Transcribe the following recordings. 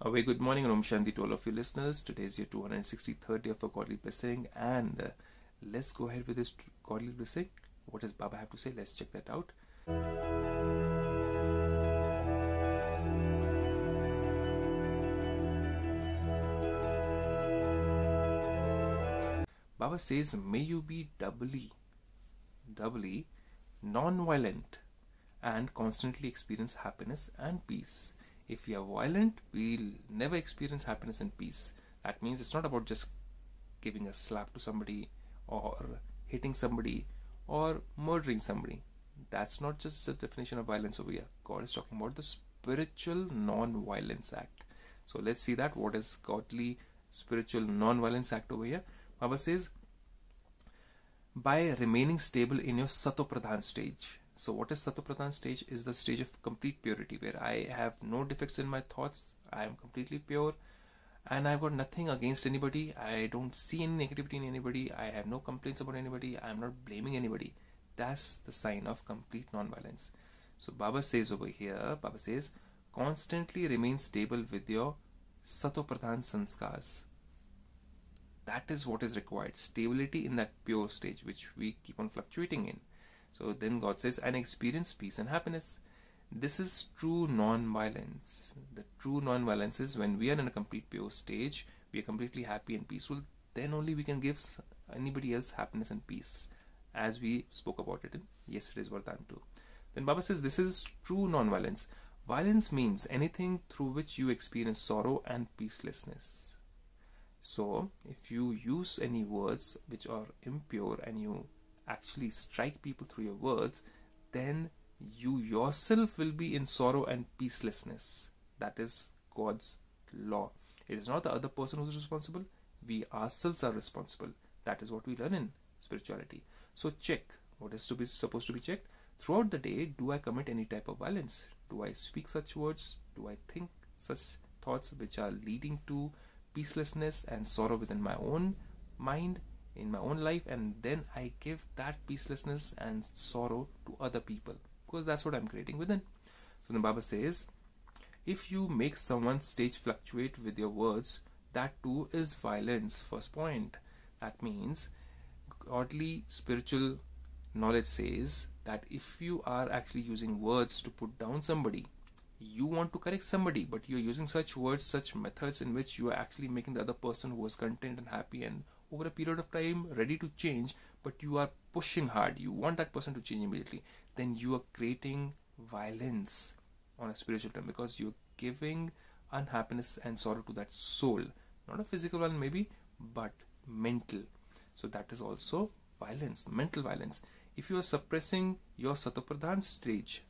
A very good morning and Om Shanti to all of you listeners. Today is your 263rd day of a godly blessing, and uh, let's go ahead with this godly blessing. What does Baba have to say? Let's check that out. Baba says, May you be doubly, doubly non violent and constantly experience happiness and peace. If we are violent, we'll never experience happiness and peace. That means it's not about just giving a slap to somebody or hitting somebody or murdering somebody. That's not just the definition of violence over here. God is talking about the spiritual non violence act. So let's see that. What is godly spiritual non violence act over here? Baba says, by remaining stable in your Satopradhan stage. So, what is Satopradhan stage? Is the stage of complete purity where I have no defects in my thoughts, I am completely pure, and I've got nothing against anybody. I don't see any negativity in anybody. I have no complaints about anybody. I am not blaming anybody. That's the sign of complete non-violence. So, Baba says over here, Baba says, constantly remain stable with your Satopradhan sanskars that is what is required stability in that pure stage which we keep on fluctuating in so then god says and experience peace and happiness. This is true non-violence. The true non-violence is when we are in a complete pure stage we are completely happy and peaceful then only we can give anybody else happiness and peace as we spoke about it in yesterday's vardhan too. Then baba says this is true non-violence. Violence means anything through which you experience sorrow and peacelessness. So, if you use any words which are impure and you actually strike people through your words, then you yourself will be in sorrow and peacelessness. That is God's law. It is not the other person who is responsible, we ourselves are responsible. That is what we learn in spirituality. So, check what is to be supposed to be checked. Throughout the day, do I commit any type of violence? Do I speak such words? Do I think such thoughts which are leading to peacelessness and sorrow within my own mind in my own life and then i give that peacelessness and sorrow to other people because that's what i'm creating within. So the baba says if you make someone's stage fluctuate with your words that too is violence. First point. That means godly spiritual knowledge says that if you are actually using words to put down somebody you want to correct somebody but you're using such words such methods in which you are actually making the other person who was content and happy and over a period of time ready to change but you are pushing hard. You want that person to change immediately. Then you are creating violence on a spiritual term because you're giving unhappiness and sorrow to that soul. Not a physical one maybe but mental. So that is also violence mental violence. If you are suppressing your satopradhan stage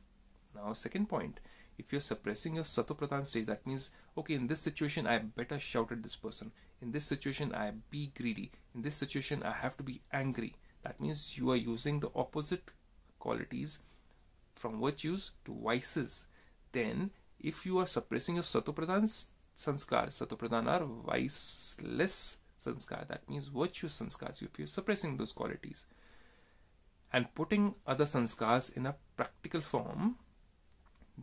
now second point if you're suppressing your satopradhan stage that means okay in this situation i better shout at this person. In this situation i be greedy. In this situation i have to be angry. That means you are using the opposite qualities from virtues to vices. Then if you are suppressing your satopradhan sanskar satopradhan are viceless sanskar. That means virtue sanskars. If you're suppressing those qualities and putting other sanskars in a practical form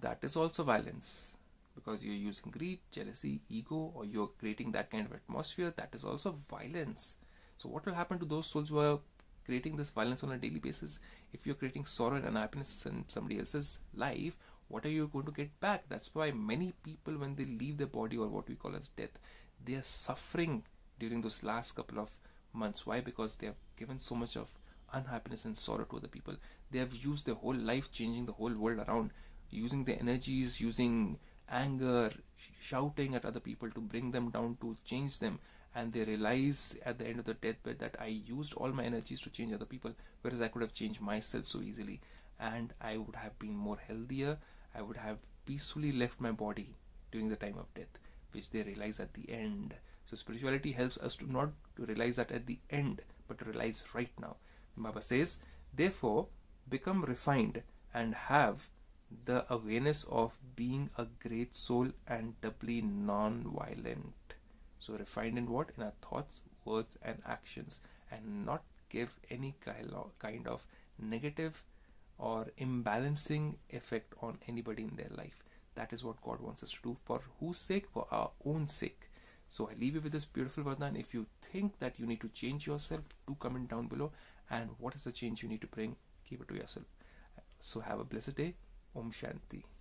that is also violence because you're using greed, jealousy, ego, or you're creating that kind of atmosphere. That is also violence. So, what will happen to those souls who are creating this violence on a daily basis? If you're creating sorrow and unhappiness in somebody else's life, what are you going to get back? That's why many people, when they leave their body or what we call as death, they are suffering during those last couple of months. Why? Because they have given so much of unhappiness and sorrow to other people. They have used their whole life changing the whole world around using the energies, using anger, shouting at other people to bring them down, to change them. And they realize at the end of the deathbed that I used all my energies to change other people, whereas I could have changed myself so easily. And I would have been more healthier. I would have peacefully left my body during the time of death, which they realize at the end. So spirituality helps us to not to realize that at the end, but to realize right now. Baba says, therefore, become refined and have the awareness of being a great soul and doubly non-violent so refined in what in our thoughts words and actions and not give any kind of negative or imbalancing effect on anybody in their life that is what God wants us to do. For whose sake? For our own sake. So I leave you with this beautiful Vardhan. If you think that you need to change yourself, do comment down below. And what is the change you need to bring? Keep it to yourself. So have a blessed day. Om Shanti.